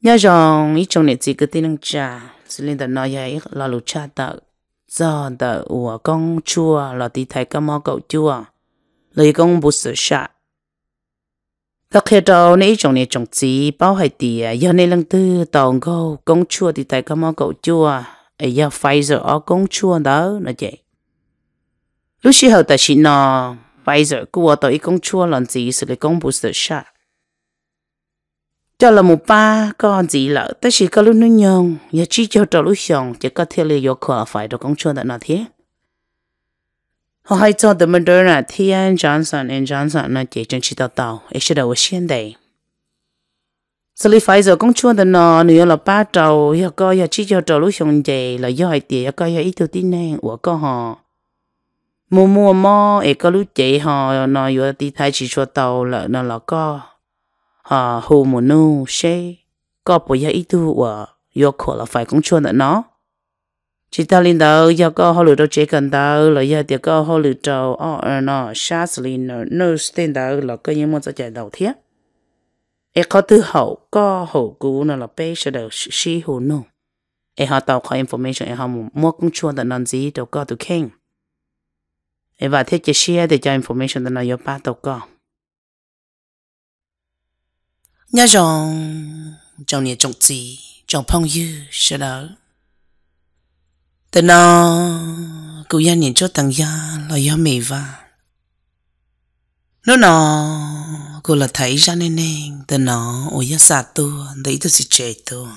nhớ rằng ít trong này chỉ cái tin cha xử lý tận nói vậy là lục cha tờ do tờ của con chua là đi thấy cái mò cậu chua. Lấy con bút sửa sạ. Thật khi đó này trong này trong chỉ bao hai tỷ giờ này lần tư tàu câu con chua đi thấy cái mò cậu chua. Ấy giờ Pfizer ở con chua đó, nói vậy. Lúc xưa hậu ta chỉ nó Pfizer của tôi con chua làm gì xử lý con bút sửa sạ cho là một ba con gì lợ tất chỉ có lúc nó nhong, giờ chỉ cho trò lúc xong chỉ có thể lấy យក khỏi phải được công chúa đã nói thế họ hay cho the Moderna thì anh Johnson and Johnson là chỉ chân chỉ tao tao. Ấy sẽ đầu xuyên đây? Xử lý phải giờ công chúa đã nói nếu là ba trâu giờ có giờ chỉ cho trò lúc xong vậy là do hai tiền có giờ ít thứ tin này của có họ. Mua mua mò. Ấy có lúc chị họ nói giờ đi thay chỉ cho tàu là nó là có. Ờ, à hồ mồ nô xe có bộ giờ ít tu và yêu khổ là phải cũng chua nó. Chỉ ta linh đầu giờ có họ lựa đâu chế cần đầu er, là giờ thì có họ lựa đâu ở nó sát lên nó nó tên đầu là cái những món chạy đầu thiết. Ai có thứ hậu, có hậu cũ nó là bây giờ được sĩ hồ nô ai họ tàu có information ai họ mua cũng chua là non gì đâu có được khen ai và thiết chế share để cho information là nó yêu ba đâu có nhớ rằng, trong nhà trọng gì trong phong yêu sẽ đỡ. Từ nó cụ gia nhìn cho thằng gia là do mì và. Nó nó cụ là thấy ra nên nên, từ nó ôi gia xa tu đấy tôi sẽ chơi tu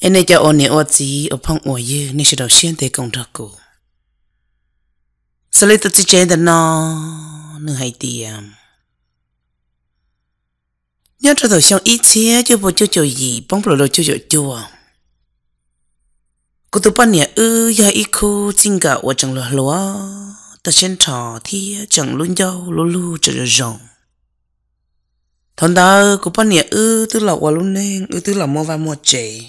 em này cho ôn này ôn gì ở phong ôi yêu nên sẽ đầu xuyên để công tác cụ sau này tôi sẽ chơi từ nó nữa hay tiệm nhớ cho tôi xong ít xíu cho bộ cho cho gì, bóng bộ đồ cho cho chua. Cô tôi bắt nhẹ ư ít khu ta trên trò thì chẳng luôn dâu, lú lú cho cho thằng đó cô bắt nhẹ ư tức là qua luôn nên ư tức là mua và mua chế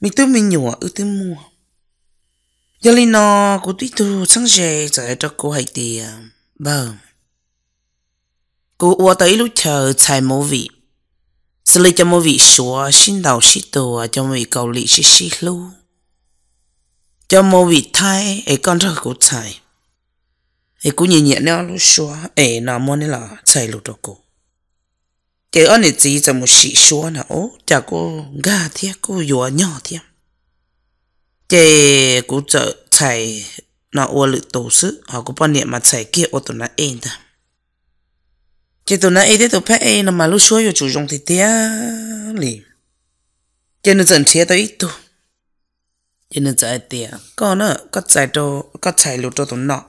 mình tôi mình nhủ ư tức mua. Giờ linh nó cô tí tu sáng dậy giờ cho cô hay tiền vâng. Cô ở tới lúc chờ chạy mô vị xử lý cho mô vị số xin đầu sĩ tổ cho mô vị cầu lý sĩ sĩ lưu. Cho mô vị thai ấy con rất cô chạy ấy cũng nhìn nhận nó lúc xóa ấy nó mô này là chạy lúc đó cô cái anh ấy chỉ cho một sĩ số nào ô chả cô gà thiệt cô nhỏ nhỏ thiệt cái cũng chợ chạy nó ô lực tổ sư họ cũng bao niệm mà chạy kia ô tổ nó êm ta chỉ tụi nó ấy thế tụi phải ấy nó mà lúc xuôi yo chủ dùng thì tiếc lì chỉ nó dần chia tới ít tu cho nên giải tiếc có nó, có chạy đồ có chạy lụt cho tụi nó.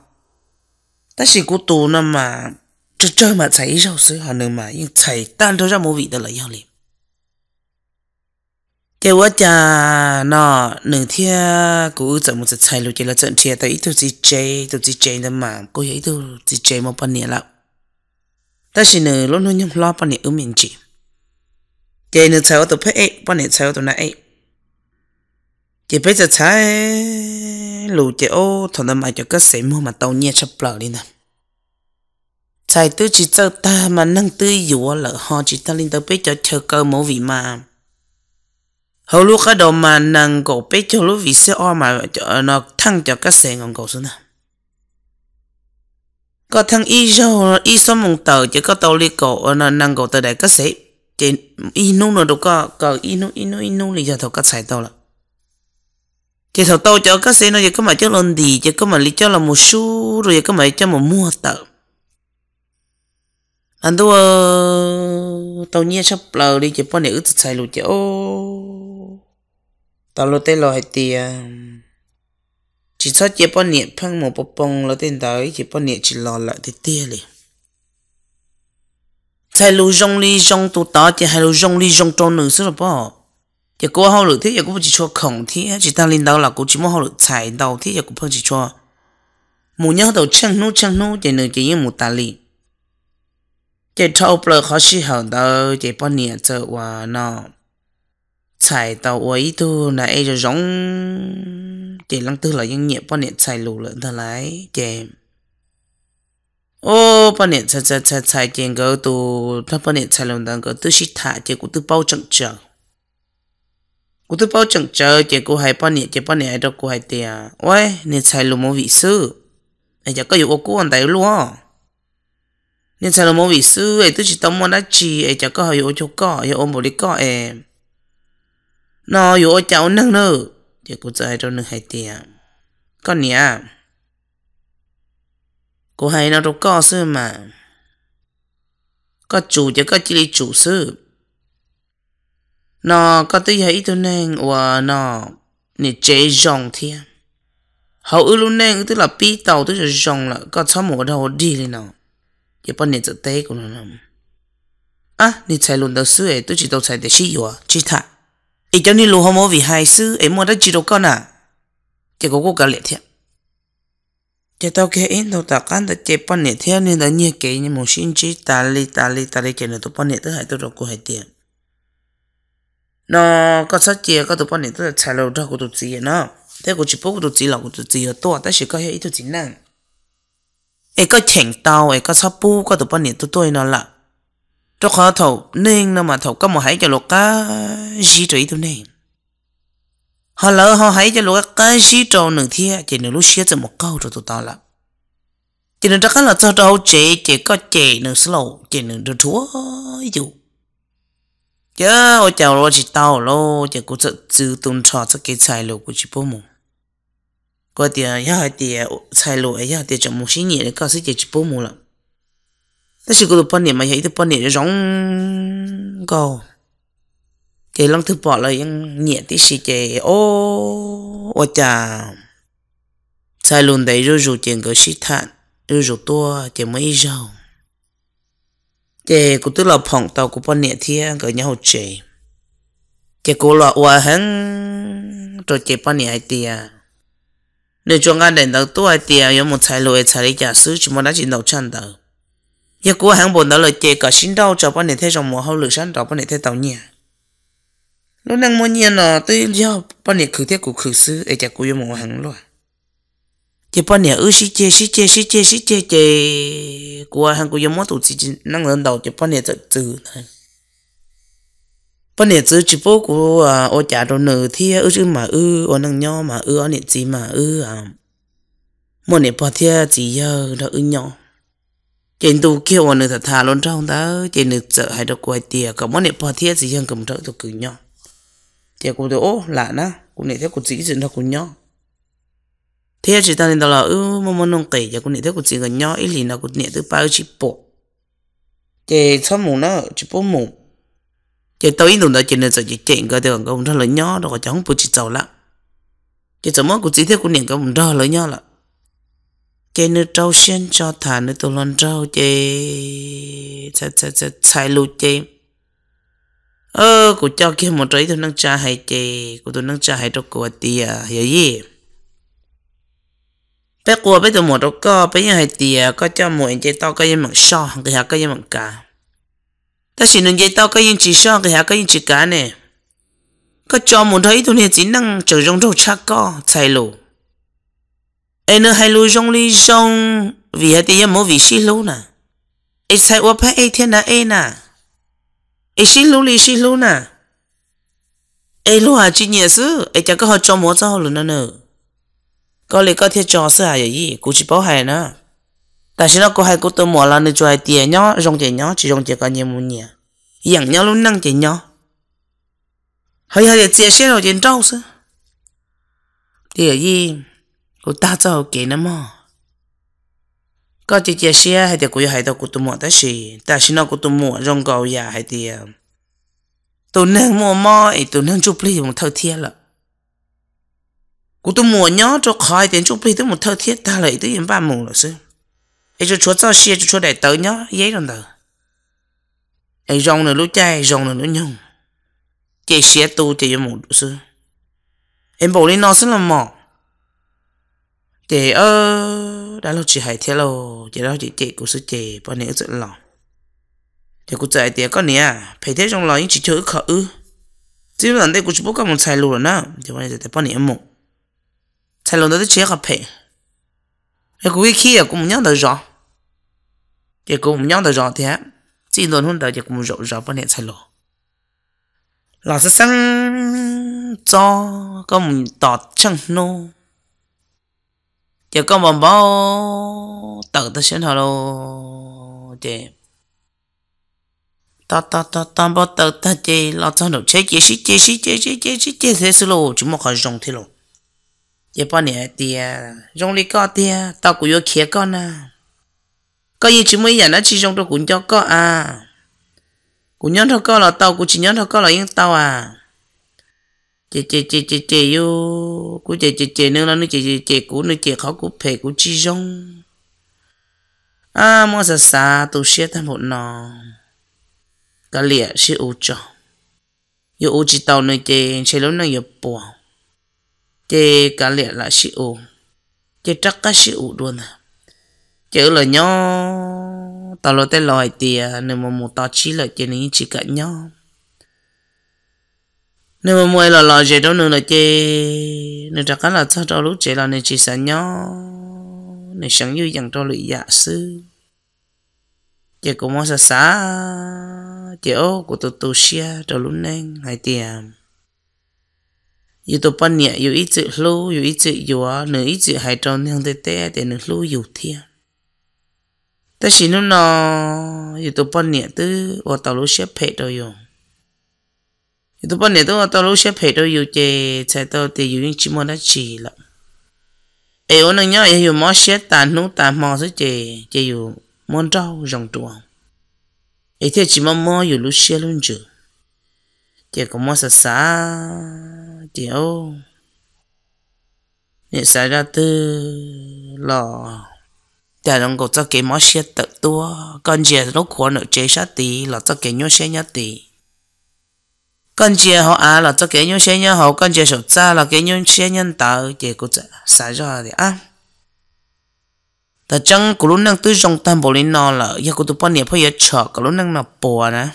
Ta chỉ cố tụi nó mà chơi chơi mà chạy rau sữa họ nữa mà. Nhưng chạy tan thôi ra một vị đó là yêu lì cái quá cha nó nửa thia cũng chẳng một chút giải chỉ là trận chia tới ít tu gì chơi tu gì chơi mà. Cô ấy tu gì chơi một phần nhiều lắm ta chỉ nửa lúc nó nhung lo bao nhiêu mình chỉ. Cái nửa chạy tụ phải ấy bao nhiêu chạy tụ này ấy. Chỉ bây giờ chạy lù chỉ ô, thằng nó mày cho cái sấy mua mà tàu nhẹ chập lờ đi nè. Chạy tư chỉ cho ta mà năng tư dùa lỡ họ chỉ ta linh tới bây giờ chờ cơ mẫu vị mà. Hầu lúc cái đồ mà năng cổ bây giờ lúc vị xe o mà ờ, nó thăng cho cái sấy ngon cổ xuống nè có thằng y rau y số mong tờ chỉ có tàu li cổ nó năng cổ tờ đại cái sĩ chỉ y nu nó đâu có có y nu y nu y nu lý do thầu cái sai tàu là chỉ thầu tàu cho cái sĩ nó chỉ có mà cho lần đi chỉ có mà lý cho là một số rồi chỉ có mà cho một mua tờ anh tôi tàu nhiên sắp lờ đi chỉ bao nhiêu ước sai luôn chứ, ô. Tàu lô tê lò hay tiền chỉ cho chế bao nhiêu phăng một bộ bông là tên tới chế bao nhiêu chỉ lo lại thì tia liền. Sai lu rong li rong tu ta thì hay lu rong li rong trôn nữ sữa bỏ chỉ có hậu lực thế chỉ có chỉ cho khổng thế chỉ ta lên đầu là cũng chỉ muốn hậu lực chạy đầu thế chỉ cũng chỉ cho. Một nhớ đầu chân nu chân nu, chỉ nữ chỉ như một ta li chỉ thâu bờ khó xí hậu đầu chỉ bao nhiêu giờ và nó chạy tàu ấy tu là ai cho giống chị lăng tư là những nhẹ bao nhiêu chạy lù lợn thà lái chị ô bao nhiêu chạy chạy chạy chạy tiền cái tu 他 bao nhiêu chạy lùn đang cái tư sĩ thả chỉ cũng tư bao chẳng chờ. Cũng tư bao chẳng chờ chỉ cũng hay bao nhiêu chỉ bao nhiêu đâu cũng hay tiền ôi nên chạy lòng một vị sư. Ai giờ có yêu cô anh đại luôn. Nên chạy lòng một vị sư ai tư chỉ tâm muốn đã chỉ ai giờ có hay yêu cho có yêu ôm bồ đi có em nó yêu cháu nâng nơ. Chỉ cô chạy cho nâng hay tiền con nhỉ? Cô hay nó đâu có sư mà. Có chủ chứ có chỉ là chủ sư nó có tư hay tôi nên và nó nè chế dòng thiên hậu ư luôn nên tức là bi tàu tức là dòng là có cho một đầu đi lên nó. Chỉ bao nhiêu tế của nó à nè chạy luôn đầu sư ấy, tôi chỉ đầu chạy để xí yếu chỉ thà ý cho nè luôn không có vì hai sư ấy mua đã chỉ đâu con à? Chỉ có cô cả lệ thiệt. Chỉ tao cái in đâu ta can ta chế bao nhiêu theo nên đã nhớ cái như một xin chỉ ta li ta li ta li cái này tôi bao nhiêu tôi hay tôi đâu có hay tiền. Nó, có sát chia có tôi bao nhiêu tôi chạy lâu đâu có tôi chỉ nó. Thế có chỉ bố tôi chỉ là có tôi chỉ ở to 但是 có hay tôi chỉ năng ấy có chèn tao ấy có sát bố có tôi bao nhiêu tôi tôi nó là cho khó thầu, nên nó mà thầu có một hãy cho luật cá gì trị tôi nên họ lỡ họ hãy cho luật cá gì trâu nửa thia, chỉ nửa lúc xía cho một câu rồi tụi tao là chỉ nửa chắc là cho trâu chế chỉ có chế nửa slow chỉ nửa được chúa dù. Chứ ở chào lo chỉ tao lo chỉ cũng tự tự tôn cho cho cái tài liệu của chỉ bố mồm có tiền ya tiền tài liệu ấy ya tiền trong một số nhẹ có sự chỉ bố mù ta chỉ có được bao nhiêu mà thấy được bao nhiêu giống cầu cái lòng thứ bỏ lại những nhẹ tí xì chè. Ô ô chà. Sai luôn đấy rồi rồi chuyện cái xí thản rồi rồi tua chè mấy giàu chè cũng tức là phòng tàu của bao nhiêu thiên cái nhau chè. Chè cô là hòa hắn rồi chè bao nhiêu à, nếu cho ngài đến đầu tua tiền có một sai lỗi sai lý giả sư chỉ muốn đã chỉ đầu chân đầu giờ của hàng buồn đó là chị cả xin đâu cho bọn này thế trong mùa hậu lửa sáng đó bọn này thế tàu nhẹ lúc năng mua nhiên nó tới giờ bọn này khử thiết của khử sư, ấy chả của mùa hàng luôn. Chỉ bọn này ư xí chê xí chê xí chê xí chê chê của hàng cũng một tụ chỉ năng lần đầu chỉ bọn này tự từ thôi. Bọn này từ chỉ bố của à, ô chả đồ nửa thì ư chứ mà ư, ô năng nho mà ư, ô niệm gì mà ư à. Một này bao thế chỉ giờ, đó ư nhau trên tu kêu ô nửa thật thà luôn trong đó trên nửa sợ hay được quay tiề cả món này bao thiết gì giờ cầm trợ cho cứ nhỏ. Thì cũng được ô, lạ na. Cũng này thấy cũng chỉ chuyện đó cũng nhỏ. Thế chỉ ta nên đó là ư mà mà nông kể cho cô này thấy cũng chỉ gần nhỏ ít lì nào cũng này thứ bao chỉ bộ. Thì sao mù nó, chỉ bộ mù. Thì tối in đó chỉ nên sợ chỉ chuyện cái đường công đó là nhỏ, đó có chẳng bộ chỉ giàu lắm. Thì 怎么 cô chỉ thế cũng này công đó là nhỏ lắm chế nữ trâu xuyên cho thả nữ tôi lần trâu chế chạy chạy chạy chạy lù chế ơ cụ cho kia một trái tôi nâng cha hay chế cụ tôi nâng cha hay cho cô tìa, hiểu gì? Bé cụ bé tôi một đâu có bé như hay tìa, có cho một anh chơi tao có như bằng so cái hạt có những bằng cả. Ta chỉ nên chế tao có như chỉ so, cái hạt có những chỉ cả nè. Có cho một thấy tôi nè, chỉ năng trở rong rau chắc có chạy lù ai nữa hay lù trong ly trong vì hạt tia mỗi vì xí lù nè. Ai chạy qua phải ai thiên là ai nè ai xí lũ li xí lũ nè ai lũ à chỉ nhớ sư ai chắc có họ cho mua cho luôn nữa có lẽ có thể cho sư à gì cũng chỉ bảo hay nữa tại sao nó có hay cũng tôi mua là nó cho ai tiền nhá dùng tiền nhá chỉ dùng tiền cái nhiều muốn nhỉ dạng nhá luôn năng tiền nhá hay hay để chia sẻ rồi tiền trâu sư thì ở gì cô ta cho kỹ nữa mà có chỉ chia sẻ hay thì cũng hay đâu cô tụi mua ta gì ta xin nó cô tụi mua rong cầu nhà hay thì tụi nương mua mò ấy tụi nương chụp lấy một thơ thiết là cô tụi mua nhớ cho khỏi tiền chụp lấy tới một thơ thiết ta lấy tới ba mù rồi sư ấy cho chúa cho xe cho chúa đại tới nhớ giấy rồi đó ấy rong nữa lúc chay rong nữa lúc nhung chỉ xe tu chỉ một sư em bảo lên nó sẽ là mỏ chị ơ đã lâu chị hay thế lâu. Chị đó chị chị cũng sẽ chị bao nhiêu rất lòng thì cũng chạy tiền con nè, phải thế trong lòng chỉ chơi khở ư. Chỉ là đây cũng chỉ có một sai lùi nữa thì bao nhiêu thì bao nhiêu một sai lùi đó chỉ có phải. Cái cuối khi à cũng nhớ được rõ. Thì cũng nhớ được rõ thế chỉ luôn hơn đời thì cũng rõ rõ bao nhiêu sai lộ là sẽ sang cho có một tọt chẳng nô chỉ có một bao tật ta xin hello chị. Ta ta ta ta bao tật ta chị lo cho nó chế chế sĩ chế sĩ chế chế chế chế chế thế sự lo chúng mà khó dùng thế lo chị bao nhiêu tiền dùng đi có tiền tao cũng yêu kia con à. Có gì chỉ mới nhận nó chỉ dùng cho cũng cho có à. Cũng nhớ thôi có là tao, cũng chỉ nhớ thôi có là yên tao à chị chị chị chị chị yo cú chị chị chị nữa là nữa, chị chị chị cú nữa, chị khó cú phê cú chi rong. À mà sa sa tu xe tham một nọ. Cả lìa xe ô cho. Yo ô chỉ tàu nữa chị xe lớn nữa yo bỏ chị cả lìa là xe ô chị chắc cái xe ô luôn à chữ là nhau tàu lo tới loài tiền nên mà một tàu chỉ là chị nên chỉ cả nhau nếu mà mua là loài gì đó nữa là chê. Nên chắc là sao cho lúc chỉ là nên chỉ sợ nhau nên sáng như dặn cho lụy giả sư. Chê cũng mong xa xa. Chê ô, của tụi tụi xia cho lúc nên hay tiền dù tụi bạn nhẹ, dù ít chữ lưu, dù ít chữ yêu nữa ít chữ hay trong những tê tê, để nữa lưu dù thiên ta chỉ nó nó dù tụ bao nhẹ tư ở tàu lúc xếp phê đâu dùng thì tôi bắt nè tôi ở lúc xếp phải tôi yêu chè chạy tao thì yêu những chỉ muốn đã chỉ là ê ôn nhá yêu mỏ xếp tàn nút tàn mò thế chè chè yêu muốn rau rồng tuồng ê thế chỉ mong mò yêu lúc xếp luôn chứ chè có mò xa xa chè ô nhẹ xảy ra tư lò tại đồng cổ cho cái món xe tự tua con dê nó khó nợ chế sát tí là cho cái nhớ xe nhá tí con dê họ à là cho cái nhớ xe nhá họ con dê sổ cha là cái nhớ xe nhân tạo dê cũng chả xài ra thì à ta chẳng cổ lúc năng tư trong tam bộ linh nó là, giờ cổ tụ bao nhiêu phải chờ cổ lúc năng nó bùa nè.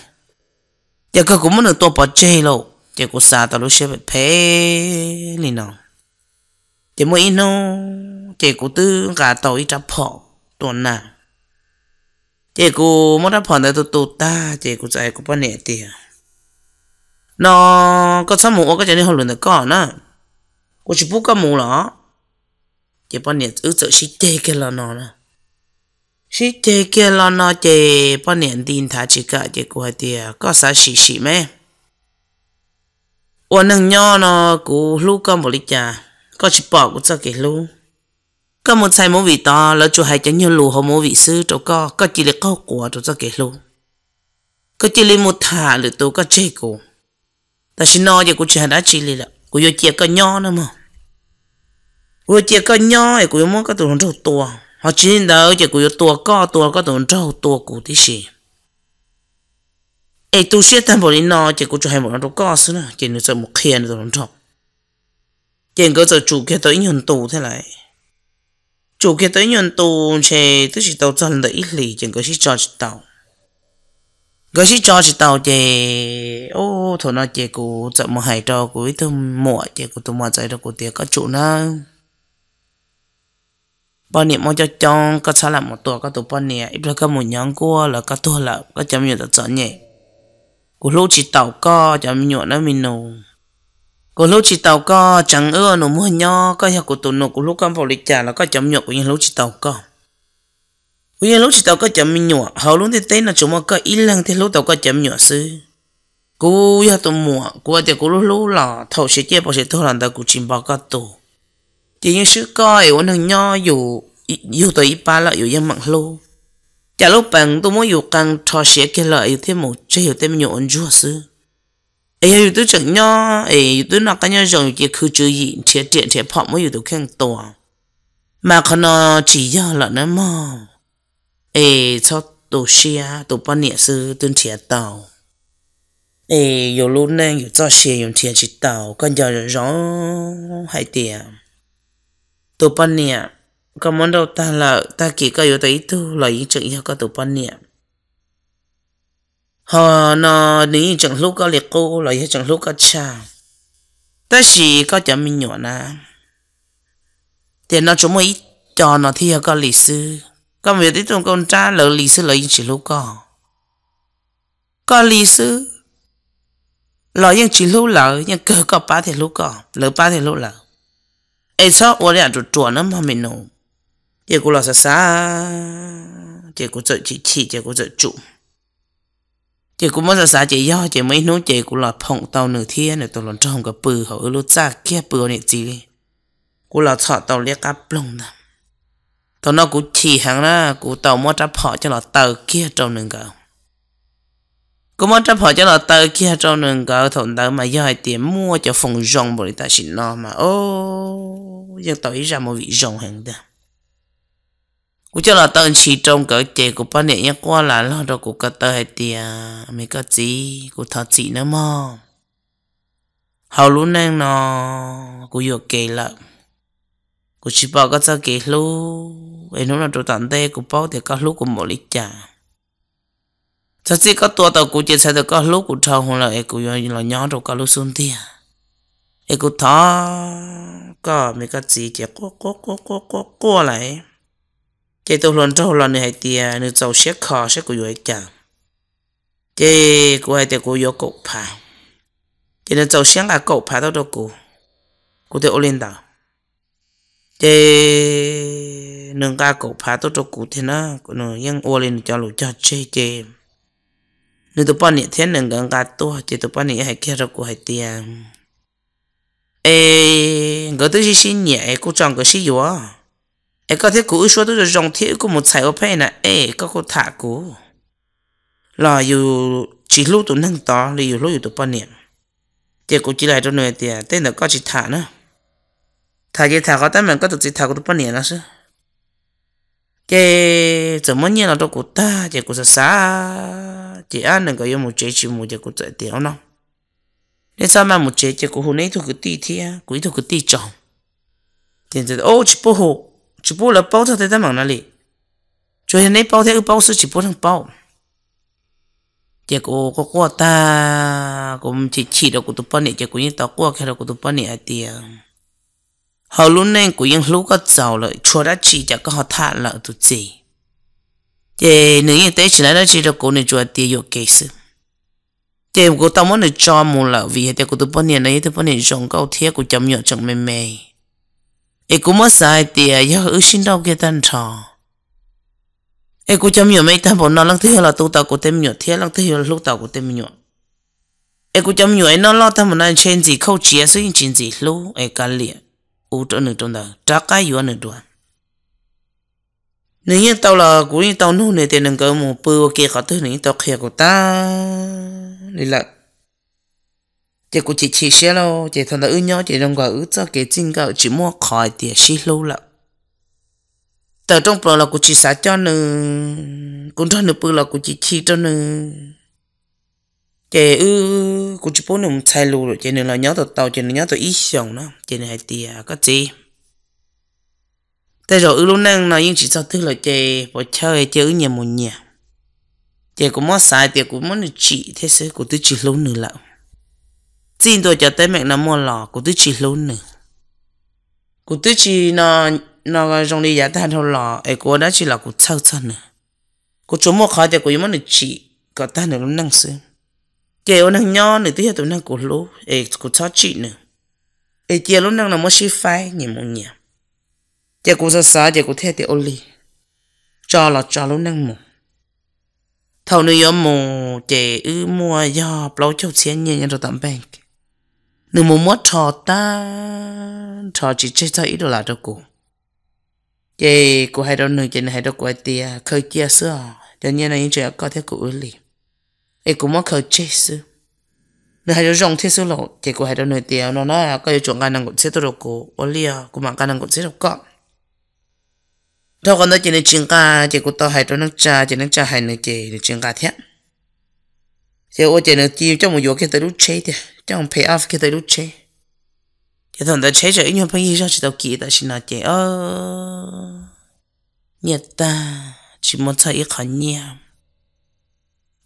Giờ cổ cũng muốn được tua bỏ chơi lâu giờ cổ xài tao lúc xe bị phê linh nó giờ mỗi nó giờ cổ tư gà tàu ít chắp họ tuần nào chị cô mất đáp phòn tới tụt tụt ta chị cô chạy cô bắt nè tiền nó có sao mù cái chuyện này hồi lần được có nè có chỉ bút cái mù là chỉ bao nhiêu ước sợ xí tê cái là nó nè. Xí tê cái là nó chỉ bao nhiêu tin thà chỉ cả chỉ của tiề có sao xí xí mẹ ủa nâng nhỏ nó cú lú có một lít trà. Có bỏ cũng sao kì lú có một sai món vị to là chú hai chẳng nhớ lù hồ món vị sư chỗ có có chỉ là câu của chỗ sao kì lú có chỉ là một thà là tôi có chơi cùng ta xin nói cho cô chỉ đã chỉ lì là cô yêu chia cái nhỏ nữa mà. Cô chia cái nhỏ thì cô muốn cái tụi nó to họ chỉ đâu chỉ cô yêu to có to có tụi nó to cô tí gì ấy tu sẽ tham bảo đi nó chỉ cô cho hai một nó có xứ nữa. Chỉ nó sợ một khen tụi nó chỉ có giờ chủ kia tới nhận tù thế này chủ kia tới nhận tù thì tức chỉ tàu chân được ít lì chẳng có chỉ cho chỉ tàu có chỉ cho chị tàu chị ô, thôi nó chị cụ chậm một hai trò của tôi mua chị của tôi mua chạy được của tiệc có chủ nó. Bao nhiêu mua cho chong có sao làm một tuổi có tụ bao nhiêu ít có một nhóm cua là có tuổi là có chấm nhiều tao nhẹ. Của lúc chỉ tàu co, chấm nhiều nó mình nổ cụ lúc chỉ tàu co, chẳng ưa nó mua nho, có nhà của tụi nó của lúc con vào lịch trả là có chấm nhiều của nhà lúc chỉ tàu co của nhà lúc chỉ tao có chấm mình nhọ hầu lúc thì tên là chúng mà có ít lần thì lúc tao có chấm nhỏ sư. Cú ya tụi mua cô thì cú lúc lúc là thầu sẽ chia bảo sẽ thâu làm tao cú chim bao cái tù. Chỉ những sư coi của thằng nho dù dù tới ít ba là dù dân mạng lô. Chả lúc bằng tôi muốn dù càng thọ sẽ cái lợi thêm một chơi hiểu thêm nhiều ổn chúa sư. Ấy hay tôi chẳng nhớ ấy tôi nói cái nhớ rồi kia khứ chữ gì, chế điện chế phỏng mới tôi khen to mà còn nó ờ, chỉ do là nó mong ê cho tổ xia tổ ban nhẹ sư tuân thiệt tàu. Ê nhiều lúc này nhiều cho xia nhiều thiệt chỉ tàu, con giờ rõ hay tiền tổ ban nhẹ có món đầu ta là, ta chỉ có yếu tới tu là ý chữ yêu có tổ ban nhẹ họ nó ní chẳng lúc có liệt cô, là chẳng lúc có cha. Ta chỉ có chả mình nhỏ nè tiền nó chúng mới cho nó thi có lịch sư có việc tí trong con cha lỡ lý sư lỡ yên chỉ lúc có. Có lý sư. Lỡ yên chỉ lúc lỡ, nhưng cơ có ba thì lúc có. Lỡ ba thì lúc lỡ. Ê, sao ổ lẽ chuột chuột nữa mà mình nụ chỉ cũng lỡ xa xa. Chỉ cũng sợ chỉ chỉ chỉ cũng sợ chủ chỉ cũng mất xa xa chỉ do chỉ mấy nụ chỉ cũng lỡ phong tàu nửa thiên, Nửa tàu làm trong cái bừ Hậu ở lúc xa kia, bự này gì Cô lỡ thọ tàu liếc áp lông nè tao nó cũng chỉ hàng đó cũng tàu mua chấp họ cho nó tàu kia trong nương gạo, cũng mua chấp họ cho nó tàu kia trong nương gạo, thằng tàu mà do tiền mua cho phòng rong bởi ta xin nó mà. Ô giờ tàu ý ra một vị rong hàng đó cụ cho là tao chỉ trong cỡ chè của ba nè nhắc qua là lo đâu cụ cái tao hay tiền mấy cái gì cụ thật chị nữa mà. Hầu lúc nè nó cú chỉ bảo cái kể ấy nó là đồ tận tê cú bảo thì các lú cũng một lịch trả. thật sự các tua tao cú chỉ sai được các lú cũng thằng hồn là ấy cú yêu là nhỏ rồi các lú xuống tiền ấy cú thọ có mấy cái gì chỉ có có có có có có lại chế tôi luôn trâu lần này thì nữ giàu sẽ khó sẽ có yếu trả. chế cô hay thì cô yếu cậu phá chế nữ giàu sáng cả cậu phá đâu đâu cô cô thì ô lên chê nâng ca cổ phá tốt cho cụ thế nó nó yên ô lên cho lũ cho chê chê. Nếu tụi bọn nhẹ thế nâng gần ca tốt chê tụi bọn nhẹ hãy kia ra cụ hãy tiền ê ngỡ tới gì xin nhẹ, cô chọn cái gì vậy ê, có thể cụ số tôi cho dòng thiết của một sải ôp này ê, có cô thả cụ. Là dù chỉ lúc tụi nâng to là dù lúc tụi bọn nhẹ chê cụ chỉ lại cho người tiền tên là có chỉ thả nữa thả cái thả có tên mình có tụi chỉ thả của tụi bao nhiêu nữa chứ cái怎么念了都古大，结果是啥？这安能够有木节去木结果在掉呢？你上班木节结果后那头个地铁，鬼头个地长，现在哦去不好。chỉ bố là bao theo thế mạng này cho nên bao theo bao sự chỉ bố thằng bao chỉ có có qua ta cũng chỉ chỉ được của tụi bạn này chỉ có những tao qua cái được của tụi bạn này thì Họ luôn nên của những lúc có giàu lợi cho đã chỉ cho có họ thả lợi tụi gì. Để nếu như thế chỉ là chỉ được của này cho tiền yêu kế sự. Để của tao muốn được cho một lợi vì thế của tụi bạn này tụi bạn này dùng câu thiết của chấm nhọ chẳng mê mê. E cũng mất sai tiền, giờ ước xin đâu kia tan trò. E cũng chấm nhọ mấy ta bọn nó lăng thứ là tu tao của tem nhựa thiết lăng thứ là lúc tao của tem nhựa e cũng chăm nhiều nó lo thằng mình trên gì khâu chia sự chuyện gì lúc e cả liền u trở nữa trong đó trả cái yếu nữa đoạn nếu như tao là cũng như tao nu này thì đừng có một bữa kia có thứ này tao kia của ta đi là chỉ cũng chỉ chỉ xe lo chỉ thằng đó ư nhau chỉ đồng quả ư cho cái chân gạo chỉ mua khỏi tiền xí lâu lắm tờ trong bờ là cũng chỉ xả cho nữa cũng cho nữa bữa là cũng chỉ chi cho nữa chị ư cũng chỉ bốn năm xài lù rồi chị nên là nhớ tàu tàu chị nên nhớ tàu ít sòng nữa chị nên hay tiền có gì thế rồi ư lúc năng nói nhưng chỉ sau thứ là chị bỏ chơi chơi ư nhà một nhà. Chị cũng mất sai tiền cũng mất chị, thế sự cũng tôi chỉ lâu nữa lại xin tôi cho tới mẹ nó mua lò của tôi chỉ lâu nữa của tôi chỉ nó nó trong đi giá tan thôi lò, ấy của đó chỉ là của sâu chân nữa của chúng mua khỏi thì của những được chị, có ta được năng sư kêu năng nho nữa tôi tụi năng của lú ấy của cho chị nữa ấy kia lúc năng là mua xí phai nhiều một nhiều giờ của sao sao giờ của thế thì oli. Cho là cho lúc năng một thầu nữa yo mù chị ư mua do bao châu tiền nhiều nhân rồi tạm bank nếu muốn mất trò ta trò chỉ chơi cho ít đồ là đâu cô chị cô hay đâu nữa chị này hay đâu quay tia, khơi chia sữa cho nên là những chuyện có thể cô lý e cũng mất khơi chơi sữa nó hay đâu rong thế số lộ chị cô hay đâu nữa tia nó nói có à, chuyện cái năng cũng sẽ đâu cô ô lia cũng mang cái năng cũng sẽ đâu có thôi còn đó chị này chuyện cả chỉ cô tao hay đâu năng cha chỉ năng cha hay nữa chị để chuyện cả thế chị ô chị này chiêu trong một vụ cái tới lúc chơi thì trong pay off cái tới lúc chơi thì thằng ta chơi chơi nhưng phải nghĩ ra chỉ tao kỹ ta xin nói chị ơ, nhiệt ta, chỉ muốn thấy ít khẩn nhiều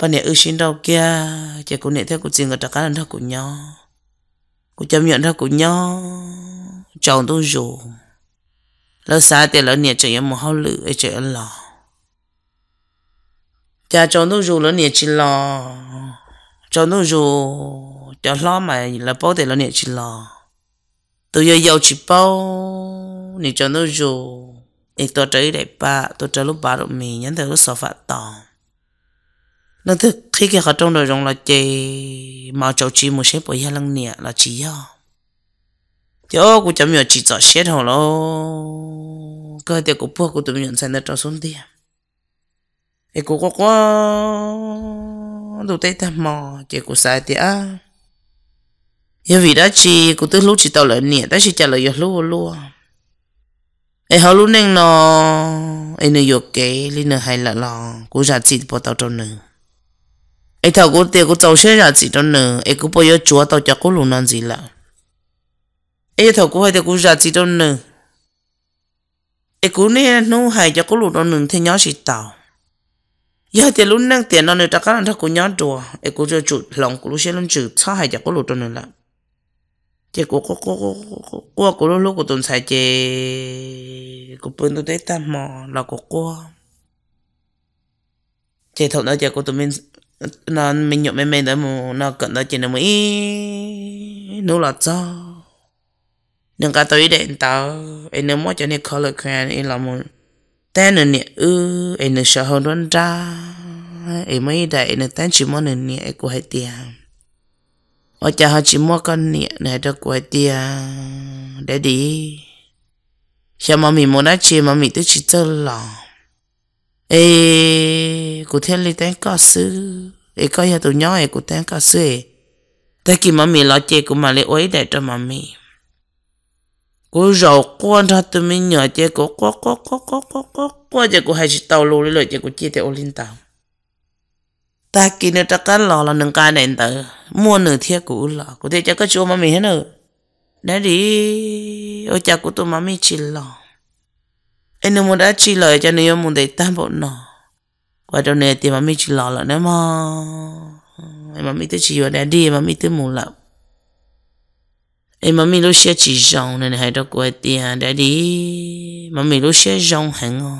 bà nè ư xin đâu kia chị cũng nè theo của chuyện người ta cá lần của nhau. Của chấp nhận ra của nhau. Chồng tôi dù. Lỡ xa thì lỡ nhiệt chạy một hao lự ấy chạy lò cha chồng tôi rồi lỡ nè chỉ lò chồng tôi rồi cho lo mà là bao thì lỡ nè chỉ lò tôi giờ giàu chỉ bao nè chồng tôi rồi ít tôi chơi đẹp ba, tôi trở lúc ba rồi mình nhắn thấy lúc sợ phạt tòng nó thức khi cái họ trong đời rong là chê mà cháu chỉ một xếp bởi hai lần nè là chỉ à chỗ của cháu nhỏ chỉ cho xếp hồ lo cái tiệc của bố của tụi mình nhận được cho xuống đi. Ấy của có quá. Đồ tây tham mò chỉ của sai tiệt giờ vì đó chỉ của tôi lúc chỉ tao lại nè, đó chỉ trả lời lúc luôn ấy họ lúc nên nó. Ấy nó yok kế lên nó hay là lo cũng ra chỉ bỏ tao trong nữa ai thầu cũng tiền cũng giàu xe ra gì đó nữa ai cũng bây giờ chúa tao cho cũng luôn ăn gì là ai thầu cũng hay thì cũng ra gì đó nữa ai cũng nên nó hay cho cũng luôn đó nữa thì nhớ gì tao giờ thì lúc năng tiền nó nữa ta cái thằng cũng nhớ đùa ai cũng cho chủ lòng cũng lúc xe luôn chữ sao hay cho cũng luôn đó nữa là chị cô cô cô cô cô cô cô lúc cô tuần sai chị cô bên tôi thấy tam mò là cô cô chị thầu nó chị cô tụi mình nó, mình nhộn mình mình đó mà nó cận đó chỉ là mới nó là cho nhưng cả tôi đến tao. Em nó muốn cho nên color crayon, em là một tên nó nè ư. Em nó sợ hơn đơn ra. Em mới đại em nữa tên chỉ muốn nó nè em cũng tiền ở cha họ chỉ mua con nè này đó của hai tiền để đi. Khi mà mình muốn nói chuyện mà mình tự chỉ chơi lòng ê cụ thế lý tên có sư. Ê có nhà tụi nhỏ ê cụ tên có sư ê tại mà mì lo chê cũng mà lấy ối để cho mà mì cô rầu quan ra tụi mình nhỏ chê, cô quá quá quá quá quá quá quá chê cô hay chỉ tàu lù lấy chơi cô tê ô linh tàu. Ta kì nè ta cá lò là nâng ca này tờ mua nửa thiệt cụ lò. Cô thấy chắc có chua mà mì hết nữa để đi ôi cha cô tụi mà mì chỉ lò anh muốn đã chỉ lời cho nên muốn để tam bộ nọ qua trong này thì mà mình chỉ lọ là nữa mà em mà mình tới chỉ vào đây đi mà mình tới muốn lắm em mà mình lúc xe chỉ rong nên hay đó quay tiền để đi mà mình lúc xe rong hẳn à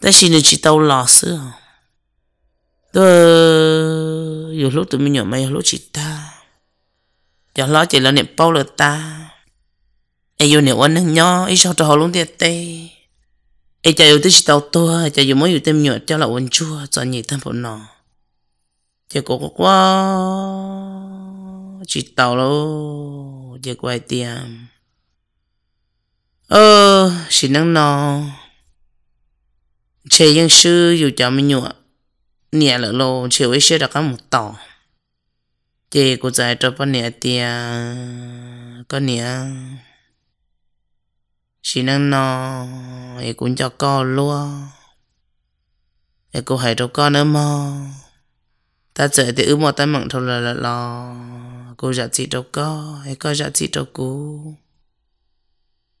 ta xin được chỉ tàu lọ sữa tôi nhiều lúc tụi mình nhỏ mày lúc chỉ ta. Giờ lo chỉ là niệm bao là ta. Ai yêu niệm anh nhỏ ít sao cho họ luôn tiệt tê ai chạy yêu tới tàu tua chạy yêu mới yêu tem nhựa cho là ôn chua cho nhị thêm phụ nọ chạy cổ có quá, chỉ tàu lô chạy quay tiệm ơ ờ, chỉ năng nọ chạy dân sư dù cho mình nhựa nhẹ lỡ lô chỉ với xe đã có một tàu chạy có giải cho bao nhẹ tiệm có nhẹ chỉ năng nó ấy cũng cho con luôn. Ấy cũng hay cho con nữa mà. Ta chạy thì ước một ta mặn thôi là là lo cô giả chị cho con ấy có giả chị cho cô.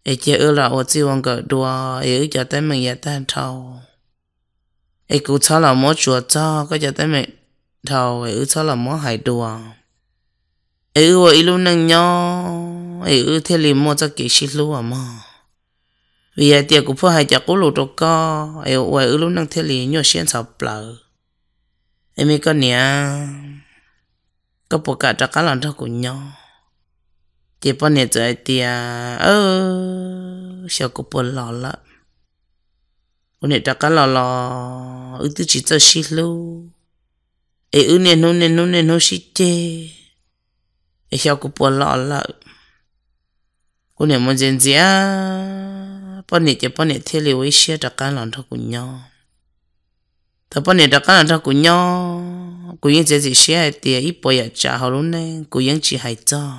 Ấy chơi ước là ô chị hoàng cỡ đua ấy ước cho ta mình giả ta thâu. ấy cũng cho là mỗi chùa cho có cho ta mình thâu, ấy ước cho là mỗi hải đùa. Ấy ước ấy luôn năng nhau ấy ước thế liền mua cho kỹ sĩ luôn mà vì ai tiệc của phụ hai chả cố lộ trâu co ai ngoài ở lúc năng thế li nhớ xiên sập bờ em ấy có nè, có bộ cả cho cá lần đó của nhau chỉ bao nhiêu giờ tiệc ơ sao cũng buồn lò lắm. Ủa, nè cho cá lò lò, ư tư chỉ cho xí lu ai ư nè nô nè nô nè nô xí chê. Ai sao cũng buồn lò lắm. Ủa, nè muốn gì gì bọn nè chỉ bọn nè thế liu ấy xia đặc cái lòng thôi cùng nhau thằng bọn nè đặc cái lần thôi cùng nhau yên những gì xia tiệt ít bồi ya trả hậu luôn nè cũng yên chỉ hay cho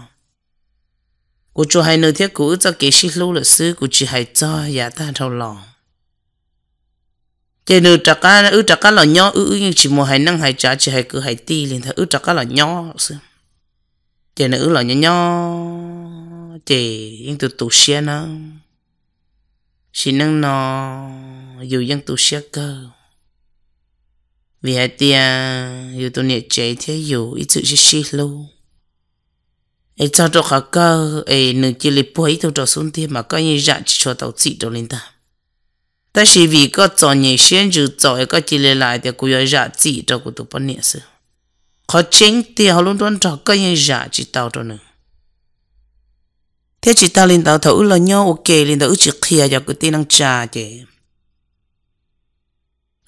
cũng cho hai nơi thiết cũng cho kế sĩ lưu lịch sư cũng chỉ hay cho ya ta thâu lòng cái nơi đặc cái ư đặc cái là nhỏ ư nhưng chỉ một hay năng hay trả chỉ hay cứ hay ti liền thằng ư đặc cái lòng nhỏ sư cái nơi ư là nhỏ nhỏ chỉ những từ tụ xia nữa chỉ năng nó Dù dân tu xe cơ. Vì hai tia, Dù tù nhẹ chế thế dù Ít sự xe xí lưu. Ê, cho trò khả cơ, Ê nữ chỉ lì bối tù trò xuống thiên Mà có như dạ chỉ cho tàu chị trò lên ta. Ta chỉ vì có trò nhẹ xuyên Dù trò có chỉ lì lại Thì cô yếu dạ chị trò của tù bó nhẹ sự Khó chính thì họ luôn đoán trò có như dạ chỉ tàu trò nữa thế chỉ tao lên tao thấu là nhau ok lên tao chỉ kia cho cái tin năng trả chứ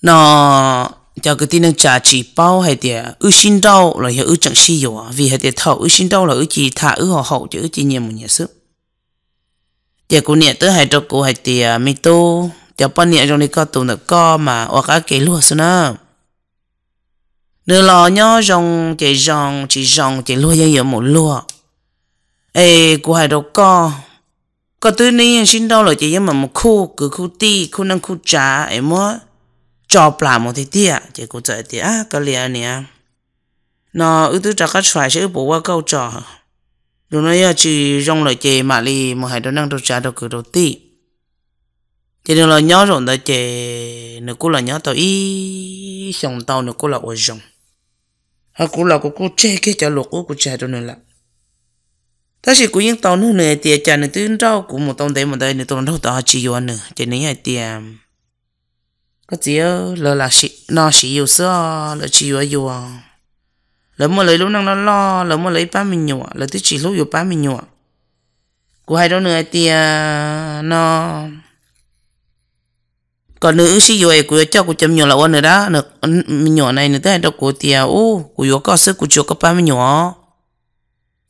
nó cho cái tin năng trả chỉ bao hay thì ư xin đau là ư chẳng sử dụng vì hay thì thấu ư xin đau là ư chỉ thả ư họ hậu chứ ư chỉ nhiều một nhiều sức giờ cô nhẹ tới hai trâu cô hay thì mi tô giờ bao nhẹ trong này có tụ được co mà hoặc cái cái lúa xưa nữa nếu lo nhớ rong chỉ rong chỉ rong chỉ lúaยัง有một lúa ê, cô hay đâu co. Có tôi nên xin đâu là chỉ nhưng mà một khu cứ khu ti, khu năng khu trả em mua. Cho bà một tí tia chỉ cô chạy thì à cái liền nè. Nó ư tôi chắc cái xoài sẽ bố qua câu trò. Rồi nó giờ chỉ rong lời chỉ mà li mà hai đứa năng đâu trả đâu cứ đầu ti. Chỉ đừng là nhớ rồi đó chỉ nếu cô là nhớ tao ý xong tao nếu cô là ở rong ha cô là cô cô chơi cái trả lục cô cô chơi đâu nữa là ta chỉ cũng những tao nữa nữa thì cha nữa tương trao cũng một tông đấy một đây nữa tông đâu tao chỉ yêu nữa. Chỉ nên hay tiệt, à, có gì là là chỉ nó chỉ yêu sơ, là chỉ yêu yêu à. Mà lấy lúc năng nó lo lỡ mà lấy ba mình nhọ à, lỡ tôi chỉ lúc yêu ba mình nhọ, à. của hai đó nữa tiệt nó còn nữ sĩ yêu của cho của chấm nhỏ là ôn nữa đó nữa mình nhỏ này nữa thế đâu của tia ô của yêu có sức của chưa có ba mình nhỏ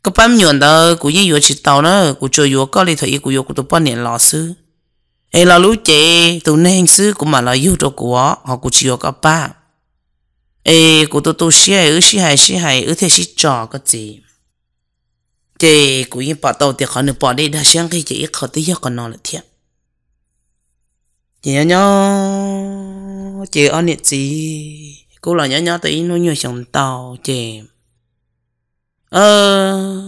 ก็ปั้มหยวนเด้อกูยังอยู่ชิดเตาเนอะกูจะอยู่ก็เลยเถอะกูอยู่กูตัวปั้นเนี่ยหล่อซื้อเออเรารู้เจตัวเน่งซื้อกูมาเราอยู่ตัวกูอ๋อเขากูชิวก็ป้าเออกูตัวตัวเชี่ยเออชี้หายชี้หายเออเทชิจอก็จีเจกูยังปอดเตาเดี๋ยวเขาหนึ่งปอดได้ได้เชียงกี่เจเขาตีเยอะกันนอนเลยเทียบเจี๋ยเนาะเจอันเนี่ยจีกูหล่อเนาะเนาะตัวอีนุ่งอยู่ช่องเตาเจ ờ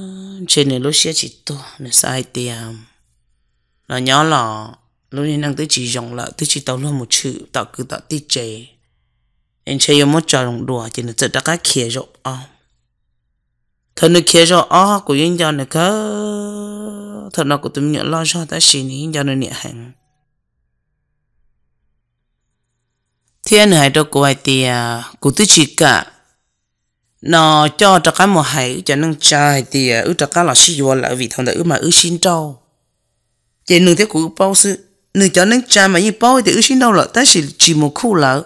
trên này lúc xưa chỉ to nên sai tiền là nhỏ lọ lúc này năng tới chỉ dùng lại tới chỉ tàu luôn một chữ tạo cứ tạo tiết chế. Anh chơi một trò rồng đùa chỉ là tự đã cái kia rồi à thật nó kia rồi à của những giờ này cơ. Thật nó của tụi mình lo cho ta xin những giờ này nhẹ hàng thiên hải đâu của ai tiền, của tôi chỉ cả nó cho tất cả một hải, cho nâng trai thì ư tất cả là sử dụng lại vì thằng đó ư mà ư xin trâu. Chỉ nương thế của bao sư, nương cho nâng trai mà như bao thì ư xin đâu là ta chỉ chỉ một khu lợ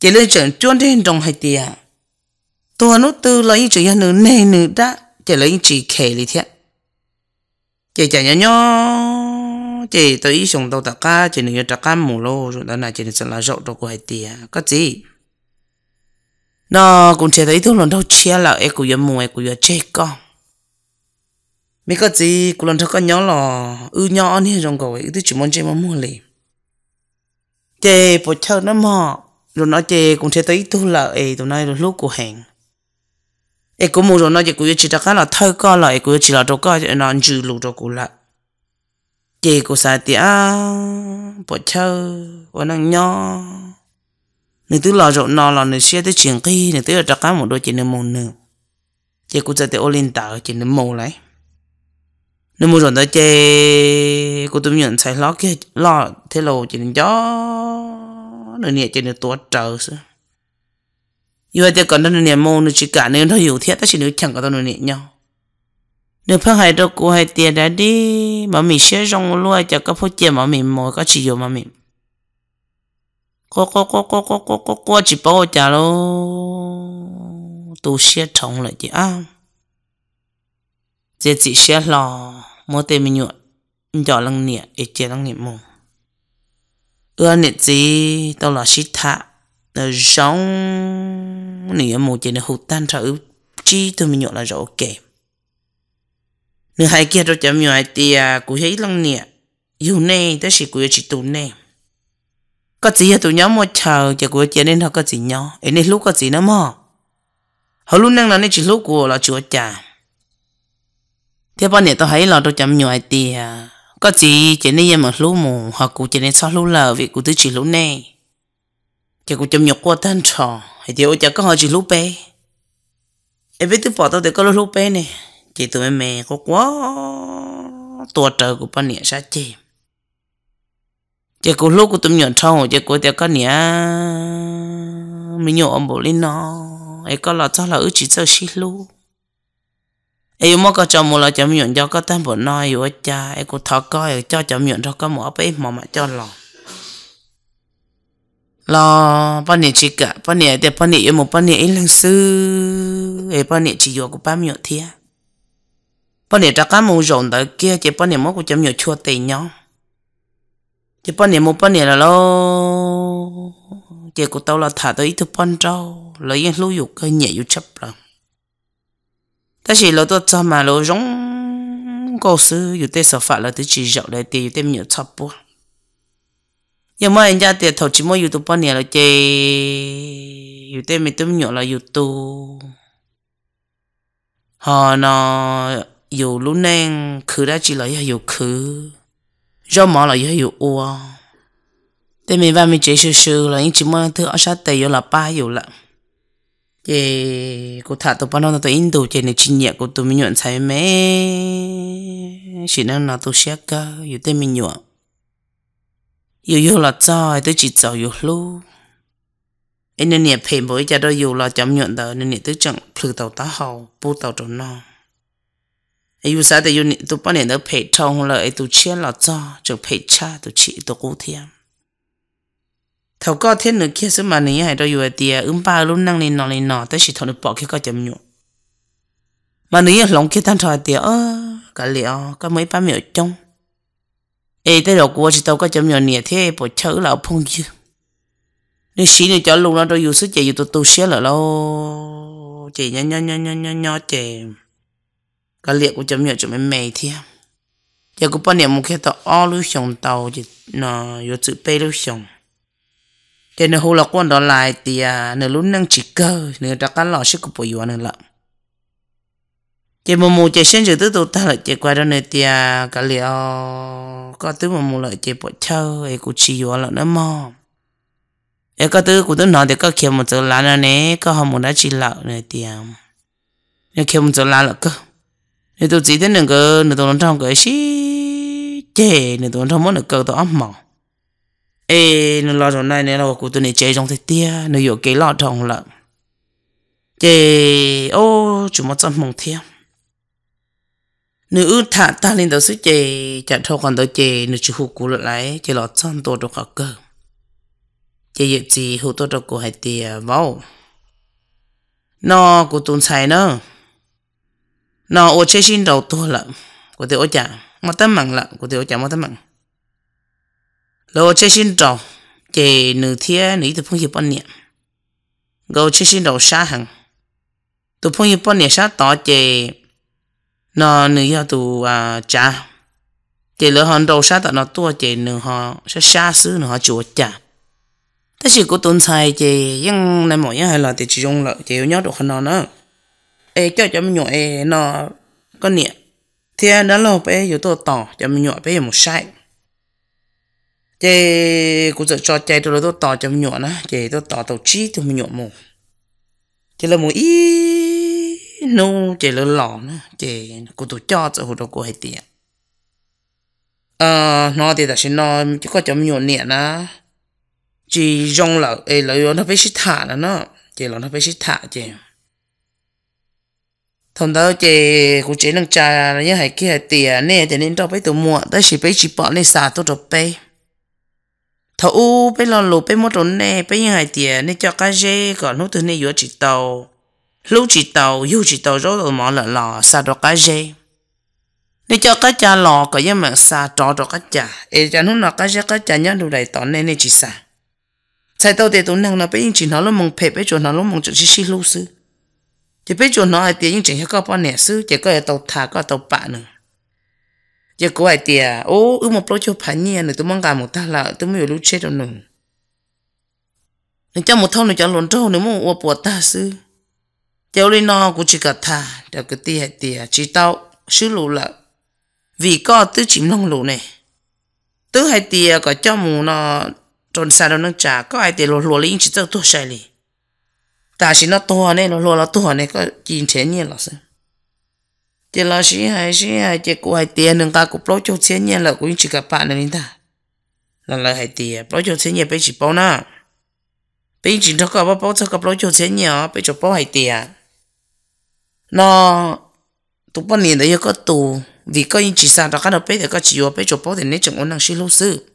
chỉ lên trận chuyên đến trong hai tia tôi nó từ là chỉ là nửa này nửa đã chỉ lấy chỉ kể lý thiệt chỉ chạy nhớ nhớ chỉ tôi ý xong đâu tất cả chỉ nửa tất cả mù lô, rồi đó là chỉ là là rộng đâu của hai tia có gì? Nó cũng chỉ thấy thôi lần đầu chia là em cũng muốn em cũng chơi con mấy cái gì, cũng lần đầu có nhớ là ư nhỏ này trong cầu tôi chỉ muốn chơi mà mua liền. Chơi bộ chơi nó mò. Rồi nó chơi cũng chỉ thấy thôi là em tụi này rồi lúc của hẹn. Em cũng mua rồi nó chỉ cũng chỉ cái là thơ co em cũng chỉ là đâu có nó chữ lụ cho cô lại. Chơi cũng sai thì à chơi vẫn nó nhỏ nếu tôi lo rộn nó là nếu xe tới chuyện kia nếu tôi ở trong cái một đôi chuyện nên mồm nữa chỉ cũng sẽ tới olin tạo chuyện nên mồm lại nếu mồm rồi tới chơi cô tôi nhận sai lo kia lo thế lô nên gió nữa nè chuyện nếu tôi trở sự yêu ai còn đang nè mồm nữa chỉ cả nên thôi hiểu thiết ta chỉ nếu chẳng có tao nữa nhẹ nhau. Nếu phát hai đâu cô hay tiền đã đi, mà mình sẽ rong luôn cho các phố chơi mà mình mồi có chỉ dùng mà mình có có có có có có có có chỉ bảo trả lo tu xe trồng lại chứ à chỉ chỉ xe lò, mua tiền mình nhọ cho lăng nhẹ để lăng nhẹ mua ưa nè gì tao là shit thạ là giống nè một chuyện hụt tan thở chi tôi mình nhọ là rõ ok nửa hai kia tôi chấm nhiều hai tia cũng thấy lăng nè yêu nè tới chỉ cũng chỉ tụ nè có gì tụi nhóm một chờ chỉ của chị nên họ có gì nhau ấy nên lúc có chỉ nó mà họ luôn năng là nên chỉ lúc của là chúa cha thế bao nhiêu tôi thấy là tôi chấm nhiều hai à có gì chỉ nên mà lúc mù họ cũng chỉ nên sau lúc lờ vì của tôi chỉ lúc nè chỉ cụ chấm nhục qua thân trò hay thì ôi chả có họ chỉ lúc bé em biết tôi bỏ tôi để có lúc bé nè chỉ tụi em mẹ có quá tua trời của bao nhiêu sao chê chỉ có lúc của tụi nhọn trâu chỉ có tiếc cái nhỉ mình nhỏ ông bố lên nó. Ấy có là cho là ước chỉ cho xí lu ấy mà có cho một là cho nhọn cho có tên bộ nói yêu cha. Ấy có thọ coi, cho cho nhọn cho có một bấy mà mà cho lòng lo bao nhiêu chỉ cả bao nhiêu để bao nhiêu một bao nhiêu ít lần sư. Ấy bao nhiêu chỉ vô của bao nhiêu thiệt bao nhiêu cho cái mù rộn đó kia chỉ bao nhiêu mất của chấm nhiều chua tiền nhau chỉ bao nhiêu một bao nhiêu là lo. Chỉ của tao là thả tới thứ bao trâu. Lấy những lưu dục cái nhẹ dục chấp là ta chỉ lo tôi cho mà lo giống cố sư yêu tê sợ phạt là tôi chỉ dạo lại tiền yêu tê nhiều chấp bố nhưng mà anh ra tiền thầu chỉ mua yêu tôi bao nhiêu là chỉ yêu tê mình tôi nhiều là yêu tu họ nó dù lúc nên khứ đã chỉ là dù khứ do mỏ là dù ua thế mình vào mình chế sưu sưu là những chỉ muốn thứ ở sát tây là ba dù là thì cô thả tụi bọn nó tụi Indo trên này chính nhẹ của tụi mình nhuận sai mẹ. Chỉ năng là tụi xe cơ dù tên mình nhuận. Dù dù là trời tôi chỉ giàu dù lu anh nên nhẹ phê bởi cho đôi dù là chấm nhuận đời nên nhẹ tôi chẳng phư tàu tá hầu bu tàu trốn non yêu sao thì yêu tụ bao nhiêu nó phải trông là tu chia là cho cho phải cha tu chỉ tu cố thiên thầu có thiên nữa kia số mà này hay đâu yêu tiề ứng ba lúc năng lên nọ lên nọ tới chỉ thằng được bỏ cái có chấm nhụ mà này lòng kia thằng thọ tiề ơ, cả liệu có mấy ba miệng trong ê tới đầu của chỉ tao có chấm nhụ nè thế bỏ chớ là phong dư. Nên xí này cho luôn nó đâu yêu sức chạy yêu tụ tu xé là lâu chị nhá nhá nhá nhá nhá nhá chị cái liệt của chấm nhỏ chấm em mày thiê giờ cũng bao niệm một cái tàu o lưu xong tàu thì nó có chữ p lưu xong thế nên hồ là quan đó lại thì à nó lúc năng chỉ cơ nửa đặt cái lò sức của bồi dưỡng nữa lắm chỉ một mùa chỉ sinh từ từ ta lại chỉ qua đó này thì à cái liệt có thứ một mùa lại chỉ bỏ chơi ấy cũng chỉ dưỡng lại nó mò ấy có thứ của tôi nói thì có kia một chỗ lá này có họ muốn đã chỉ lợ này thì à nếu kia một chỗ lá là cơ nếu tôi chỉ đến cái nửa tôi trong cái xí chè nửa tôi trong món nửa cơ, tôi ấm mỏng. Ê nửa lo trong này nửa lo của tôi này chè trong thế tia nửa có cái lo trong là chè, ô chủ một trăm mong thêm nửa ư thả ta lên đầu sức chè chặt thâu còn đầu chè nửa chú hụt cú lại chè lọt trong tôi được cả cơ. Chè gì gì hụt tôi được của hai tia vào. Nó của tôi xài nữa nó ô chế xin đầu tua lợ của tôi tiểu chả. Mất tâm mặn lợ của tôi tiểu chả mất tâm mặn. Lô chế xin đầu chỉ nữ thiên nữ từ phong hiệp bốn niệm. Gầu chế xin đầu xa hằng. Từ phong hiệp bốn niệm xa tỏ chỉ nó nữ yêu tụ à chả. Chỉ lỡ hòn đầu xa tận nó tua chỉ nữ họ sẽ xa xứ nữ họ chúa chả. Tất nhiên có tồn tại chỉ nhưng này mọi người hay là thì chỉ dùng lợi chỉ nhớ được hơn nó nữa ê, cho cho mình nhọ ê, nó có nhẹ thì đó là bé yếu tố tỏ, cho mình nhọ bé một sai chế cũng sẽ cho chế tôi tôi tỏ cho mình nhọ nó chế tôi tỏ tàu chi cho mình nhọ một chế là một ý nô chế là lò nó chê, cũng tôi cho cho hồ đồ của hai tiền ờ nó thì là xin nó chỉ có cho mình nhọ nhẹ nó chỉ rong là ê là nó phải xịt thả nó. Chế là nó phải xịt thả chế thằng đó chị cũng chỉ năng trà như hay kia tiền nè, thì nên đâu phải tụi mua. Tới chỉ phải chỉ bỏ nên xả tôi cho bé thầu u bé lo lù bé mua đồ nè bé như hay tiền nên cho cái gì còn lúc từ nè vừa chỉ tàu. Lúc chỉ tàu yếu chỉ tàu rồi rồi mỏ là lò xả đồ cái gì nên cho cái cha lò có như mà xả trò đồ cái cha. Ê cho nó là cái gì cái cha nhớ đồ này tao nên nên chỉ xả sai tàu thì tụi năng là bé chỉ nó luôn mong phê bé cho nó luôn mong chỉ xí lưu sư chỉ biết cho nó ai tiền nhưng chỉ có bao nè sư chỉ có tàu thả, có tàu bạ nữa. Chỉ có ai tiền ô ư một lối cho phải nhiên nữa tôi mong cả một ta là tôi mới lúc chết đâu nữa nên cho một thâu nữa cho luôn trâu nữa mà ô bộ ta sư cháu lên nó cũng chỉ cả thả để cái tiền tiền chỉ tao sư lù là vì có tứ chìm nông lù này tứ hai tiền có cho mù nó tròn xa đâu nó trả có ai tiền lù lù linh chỉ tao tôi sai liền. ta chỉ nó to này nó lo nó to này có chín千年了是，这老师还是还这个还点能干个不就千年了，我只个八年的， là là hay tiền bao nhiêu tiền nhà bây chỉ bao na bây chỉ thằng có bao bao cho có bao nhiêu tiền nhà bây giờ bao hay tiền nó tụ bao nhiêu đấy có tụ vì có những chỉ sao đó cái nào bây giờ có chỉ có bây giờ bao thì nên chẳng ổn năng xí lâu sư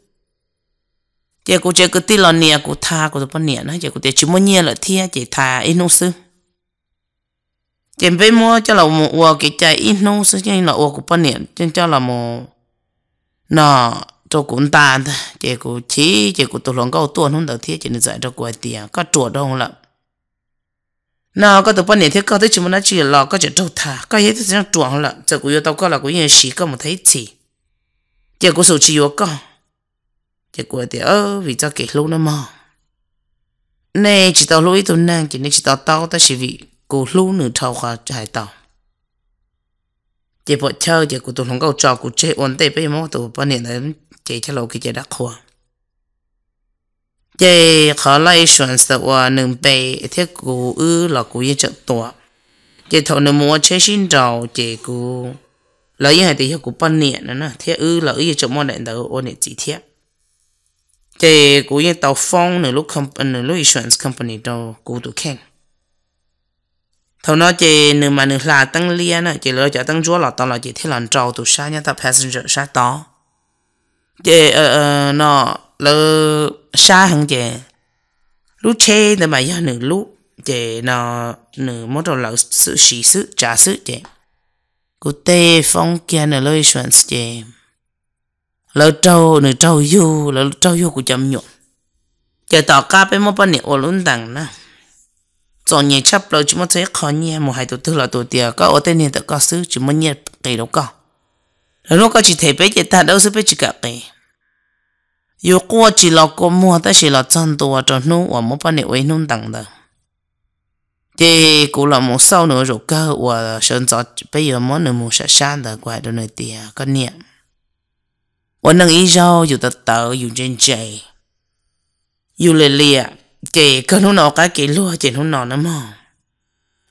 chị cô chơi cái tí lò nè cô tha cô tụ bao nhiêu nữa chị cô chơi chỉ muốn nhẹ là thia chị tha ít nô sư. Chị bây mua cho là một ua cái trái ít nô sư, cho là ua của bao nè. Cho là một nó cho cũng ta chị cô chỉ chị cô tụ lòng câu tuần không đầu thiết chị nên dạy cho quay tiền có chuột đâu là nó có tụ bao nè thiết có tới chỉ muốn nói chỉ là có chỉ trâu thà. Có hết thì nó chuột là chị cô yêu tao có là cô yên xí có một thấy chỉ. Chị cô sầu chỉ yêu có chỉ cô thì ơ, vì cho kể lâu nó mà nè, chỉ tao lối ấy tụi nàng chỉ nên chỉ tao tao ta chỉ vì cô lâu nửa thâu qua hai tao chỉ bỏ chơi chỉ của tụi không có trò của chơi ổn tệ bây giờ tụi bao nhiêu đấy chỉ cho lâu kia chỉ đắc hoa chỉ khó lại chọn sự và nâng bề thế cô ư là cô yên chợ tua chỉ thầu nâng mua chơi xin chào chỉ cô lấy hai cái thì cô bao nhiêu nữa nè, thế ư là ư chọn mua đại đầu ổn định chỉ thiết chỉ cô yên tàu phong nửa lúc không ờ, nửa lúc insurance company đâu cô tụ khen. Thầu nó chỉ nửa mà nửa là tăng liên nè chỉ lỡ cho tăng chúa là tao là chỉ thế lần trâu, tụi sa nhá ta passenger, sa to. Chỉ ờ ờ nó lỡ sa hơn chỉ lúc chê thì mà giờ nửa lúc chỉ nó nửa một đầu là sự sĩ sự trả sự chỉ cô tê phong kia nửa lúc insurance chỉ lỡ trâu, nửa trâu du lỡ trâu du của chậm nhộn. Giờ tỏ cá bên một bên này ô luôn đằng nè. Cho nhẹ chấp lỡ chúng ta thấy khó nhẹ, một hai tổ tư là tổ tiệt có ở tên này tự có sứ chúng mình nhẹ kỳ đâu có. Rồi nó có chỉ thấy bây giờ ta, đâu sẽ biết chỉ cả kỳ yêu qua chỉ là có mua, ta chỉ là chân tổ cho nó và một bên này với nó đằng đó thì cũng là một sau nữa rồi cơ và sơn cho bây giờ món nữa một sản sản đó quay đó nơi tiệt có niệm. và năng ý rau dù ta tự dù trên chạy dù lệ lệ kể cơ nó nó cái kể lúa chỉ nó nó nữa mà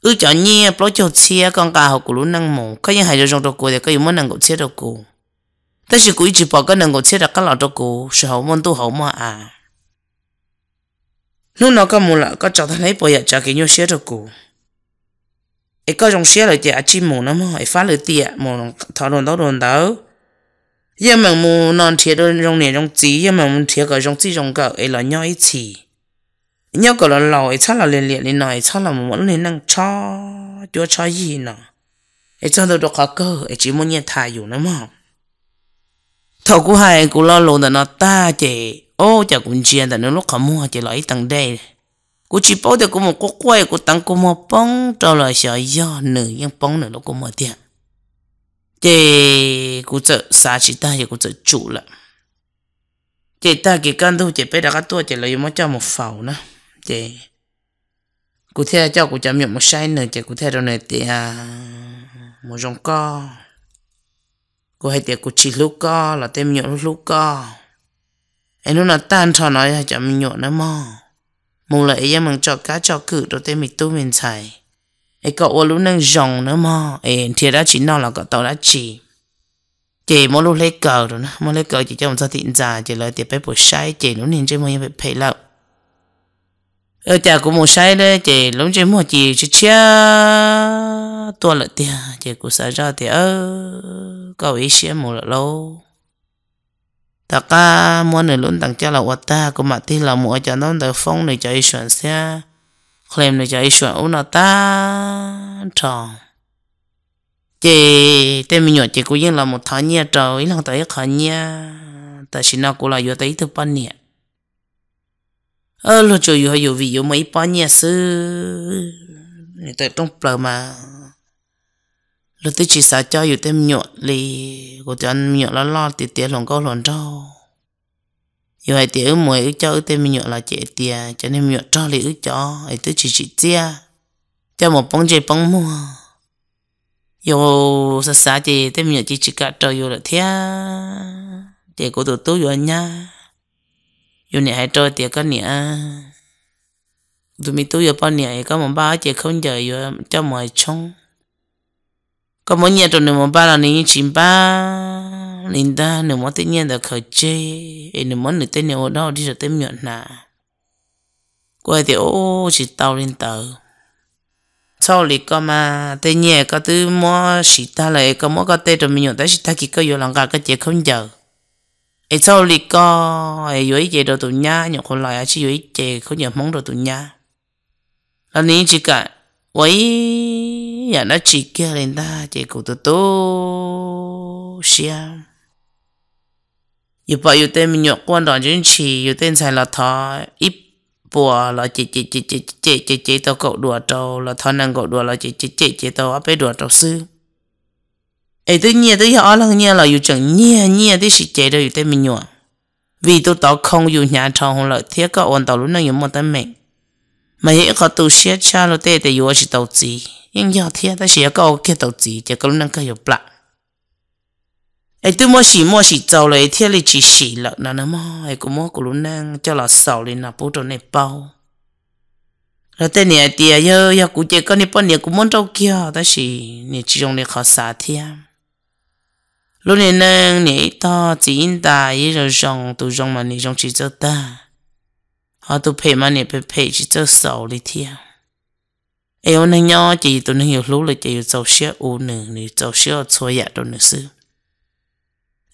ư cho nhẹ bao cho chia con cá học của lúc năng mù có những hai đứa trong đó cô thì có những món năng của chia đó cô但是估计把个能够切的个老多股是好温度好嘛啊。lúc nào có mù là có cho thằng ấy bây giờ cho cái nhau xe được cụ ấy có trong xe lại tiệt chim mù nó mà ấy phá lại tiệt mù thọ đồn đó đồn đó yêu mình mu non thiệt đồn trong này trong chỉ yêu mình mu thiệt cái trong chỉ trong cái là nhau ít chỉ nhau cái là lò ấy chắc là liền liền liền nói là mù vẫn năng cho cho cho gì nè ấy cho được được cơ chỉ muốn nhận nữa mà. Thầu của hai của lo là nó ta chị ô, chả cũng chia là nó lúc không mua chỉ lại tầng đây của chỉ bảo được của một quốc quay của tăng của một bông cho là sợ do nữ nhưng bông nữa nó cũng một tiền chỉ của chợ xa chỉ ta thì của chợ chủ là chỉ ta cái căn thôi chỉ biết đã cái tua chỉ lấy một cho một phẩu nữa chỉ cụ thể cho cụ chăm nhận một sai nữa chỉ cụ thể đâu này thì à một dòng co cô hay tiệt cô chỉ lúc co là tem nhựa lúc co em nó là tan cho nói là chậm nhựa nó mò mù lại em mình cho cá cho cự đồ tem mình tu mình xài ấy cậu ô lúc nâng rồng nữa mà, ấy thiệt đã chỉ nó là cậu tàu đã chỉ. Chỉ mỗi lúc lấy cờ rồi nè mỗi lấy cờ chỉ cho một sao tiện già chỉ lời tiệt bé buổi sai. Chỉ lúc nhìn trên mua phải phải lậu. Ở nhà của một sai đấy. Chỉ lúc chơi mua chỉ chơi chia tua lợi tiền. Chỉ của xã ra thì ơ có ý sẽ một lợi lâu. Ta ca muốn nửa luôn tặng cho là ta của mặt thì là mua cho nó được phong này cho ý chuẩn xe. Khlem này cho ý chuẩn uống nó ta tròn. Chị, tên mình nhớ chị cũng như là một thằng nhia ý lòng tới khó nhia, ta xin nó cũng là vô tới thứ bao nhiêu Ơ lúc cho yo yo vì yo mấy pa nhia sư? Người ta trong bờ mà. Lúc tới chỉ sa cho dù tên mình nhọ lì cô chân nhọ lo lo tiệt tiệt lòng câu lòng trâu yêu hai tiếng mùi ức cho tem nhọ là trẻ tiệt cho nên nhọ cho li ức cho, ấy tới chỉ chỉ tia cho một bóng chơi bóng mua yo sa sa chỉ tên nhọ chỉ chỉ cả trời yêu là thia để của tụi tôi yêu nha yêu này hay cho tiệc cái nè tụi mình tôi giờ bao nè có một ba chị không giờ giờ cho mọi chung có mỗi nhà trong mình một ba là nên chín ba linda nếu mà tự nhiên là khởi chế nếu mà nữ tên ở đâu thì sẽ tên miệng nà quay thì ô chỉ tàu lên tàu sau lì có mà tên nhẹ có thứ mua chỉ ta lại có mua có tên trong mình nhận tới xí ta chỉ có yêu lòng cả cái chế không giờ ấy sau lì có ấy yêu chế đồ tụi nhá nhậu còn lại chỉ yêu chế không nhớ mong đồ tụi nhà, là ní chỉ cả vậy nhà nó chỉ kia lên ta chỉ cụ tụi tô xiêm yêu bảo yêu tên mình nhậu quan đoạn chính chỉ yêu tên xài là thọ ít bùa là chỉ chỉ chỉ chỉ chỉ chỉ chỉ tao cậu đùa trâu là thằng năng cậu đùa là chỉ chỉ chỉ chỉ tao áp đùa trâu sư. Ấy tự nhiên tự họ là nhẹ là yêu chẳng nhẹ nhẹ thì chỉ chế đâu yêu tên mình nhọ vì tôi tao không yêu nhà trâu không lợi thiết, có ổn tao lúc nào yêu một tên mình mà hiện có tu sửa cha lo tê để yêu chỉ đầu gì nhưng giờ thì ta sẽ có cái đầu gì chỉ có năng cái có yêu bạc ai tu mua xì mua xì trâu lấy thiết lại chỉ xì lợ nó nó mua ai cũng mua của luôn năng cho là sầu lên là bố cho này bao. Rồi tên này tiệt giờ giờ cũng chỉ có này bao nhiêu cũng muốn đâu kia, ta xì này chỉ dùng để khó xả thiên lúc này năng này to, chỉ in ta ý rồi dùng tu dùng mà này dùng chỉ cho ta. Ờ, họ tu phê mà nè, phê phê chỉ cho sầu đi thia eo nè nhỏ chỉ tu nè hiểu lúc là chỉ giàu xe u nè nè, giàu xe cho dạ đồ nè sư.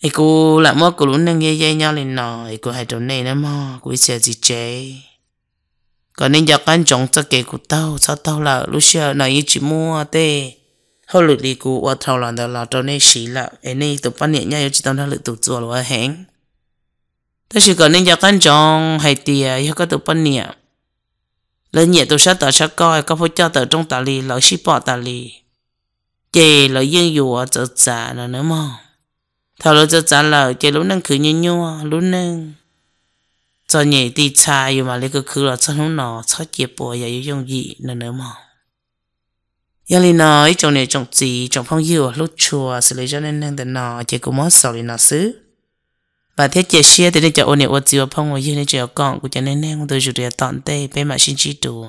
Ai cô làm mất cô luôn nè nghe dây nhau lên nọ ai cô hay trốn này nè mà cô sẽ gì chế còn nên giờ căn trọng cho cái của tao, sao tao là lúc xưa này chỉ mua tê. Hồi lượt đi, cô qua thầu là đó là trốn này xí là ai này tụ bạn nhẹ nhau chỉ tao đã lượt tụi chùa rồi hẹn thế chỉ còn nên giờ căn trọng hay tiề hay có tụi bạn nhẹ lên nhẹ tụi sát tờ sát coi có phải cho tờ trong tà lì lỡ ship bỏ tà lì. Chè lỡ dân dù ở chợ trả nữa mà thảo cho trả lời chỉ lúc nâng cứ nhu nhu, lúc nâng. Cho nhẹ đi xa yêu mà lấy cái cứ là cho nó nọ cho chia bò và yêu dùng gì nữa mà giờ nói này trong gì trong phong yêu lúc chùa xử lý cho nên nâng tên cũng mất sợ li nó xứ và thiết chế xe thì để cho ôn này ôn chiều phong ngồi yêu này chiều con của cho nên nên tôi chủ đề tận tê bên mà xin chỉ đùa